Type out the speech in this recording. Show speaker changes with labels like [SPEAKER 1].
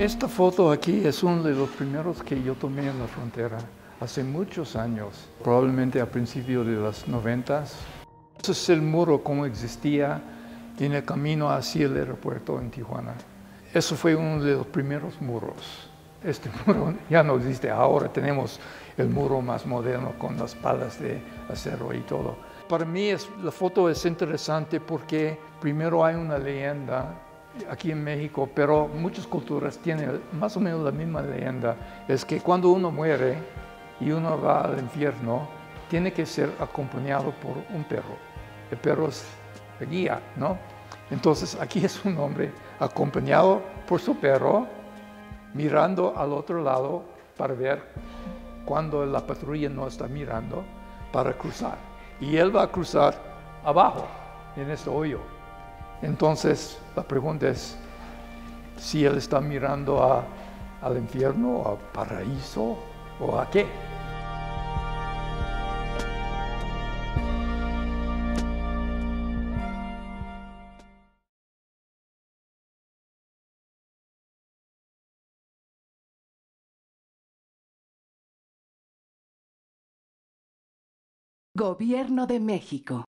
[SPEAKER 1] Esta foto aquí es uno de los primeros que yo tomé en la frontera hace muchos años, probablemente a principios de los noventas. Ese es el muro como existía en el camino hacia el aeropuerto en Tijuana. Eso fue uno de los primeros muros. Este muro ya no existe, ahora tenemos el muro más moderno con las palas de acero y todo. Para mí la foto es interesante porque primero hay una leyenda aquí en México, pero muchas culturas tienen más o menos la misma leyenda, es que cuando uno muere y uno va al infierno, tiene que ser acompañado por un perro. El perro es la guía, ¿no? Entonces aquí es un hombre acompañado por su perro, mirando al otro lado para ver cuando la patrulla no está mirando para cruzar. Y él va a cruzar abajo, en este hoyo. Entonces la pregunta es si él está mirando al infierno, al paraíso o a qué.
[SPEAKER 2] Gobierno de México.